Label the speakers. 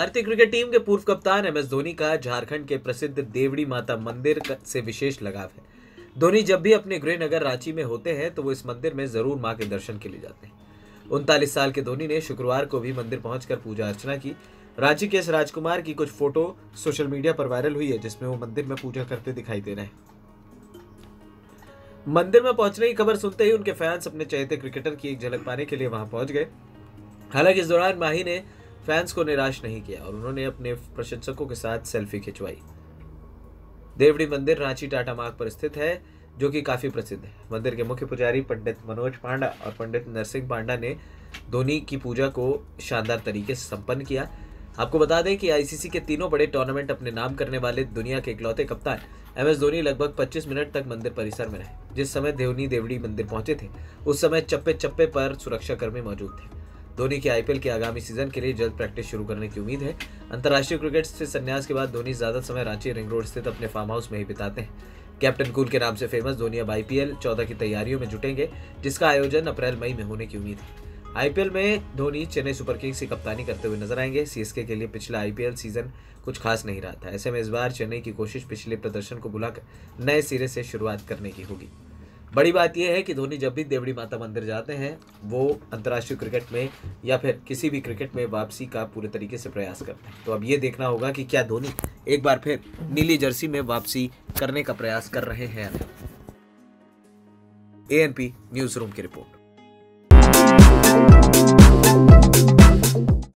Speaker 1: भारतीय cricket team के पूर्व कप्तान एम एस धोनी का झारखंड के प्रसिद्ध देवड़ी माता मंदिर से विशेष लगाव है। धोनी जब भी अपने गृह नगर रांची में होते हैं तो वो इस मंदिर में ज़रूर माँ के दर्शन के लिए जाते हैं। उनतालीस साल के धोनी ने शुक्रवार को भी मंदिर पहुंचकर पूजा अर्चना की। रांची के इस राजकुमार की कुछ फ़ोटो सोशल मीडिया पर वायरल हुई है, जिसमें वो मंदिर में पूजा करते दिखाई दे रहे हैं। मंदिर में पहुँचने की खबर सुनते ही उनके फैंस अपने चहेते क्रिकेटर की एक झलक पाने के लिए वहाँ पहुँच गए। हालाँकि इस दौरान माही ने फैंस को निराश नहीं किया और उन्होंने अपने प्रशंसकों के साथ सेल्फी खिंचवाई। देवड़ी मंदिर, रांची, टाटा मार्ग पर स्थित है, जो कि काफ़ी प्रसिद्ध है। मंदिर के मुख्य पुजारी पंडित मनोज पांडा और पंडित नरसिंह पांडा ने धोनी की पूजा को शानदार तरीके से संपन्न किया। आपको बता दें कि आईसीसी के तीनों बड़े टूर्नामेंट अपने नाम करने वाले दुनिया के इकलौते कप्तान एम एस धोनी लगभग 25 मिनट तक मंदिर परिसर में रहे, जिस समय धोनी देवड़ी मंदिर पहुँचे थे, उस समय चप्पे चप्पे पर सुरक्षा कर्मी मौजूद थे। धोनी के आईपीएल के आगामी सीज़न के लिए जल्द प्रैक्टिस शुरू करने की उम्मीद है। अंतर्राष्ट्रीय क्रिकेट से संन्यास के बाद धोनी ज़्यादा समय रांची रिंग रोड स्थित अपने फार्म हाउस में ही बिताते हैं। कैप्टन कूल के नाम से फ़ेमस धोनी अब आईपीएल चौदह की तैयारियों में जुटेंगे, जिसका आयोजन अप्रैल मई में होने की उम्मीद है। आईपीएल में धोनी चेन्नई सुपर किंग्स की कप्तानी करते हुए नज़र आएँगे। सीएसके के लिए पिछला आईपीएल सीज़न कुछ खास नहीं रहा था। ऐसे में इस बार चेन्नई की कोशिश पिछले प्रदर्शन को बुलाकर नए सिरे से शुरुआत करने की होगी। बड़ी बात यह है कि धोनी जब भी देवड़ी माता मंदिर जाते हैं, वो अंतर्राष्ट्रीय क्रिकेट में या फिर किसी भी क्रिकेट में वापसी का पूरे तरीके से प्रयास करते हैं। तो अब ये देखना होगा कि क्या धोनी एक बार फिर नीली जर्सी में वापसी करने का प्रयास कर रहे हैं ए न्यूज़ रूम की रिपोर्ट।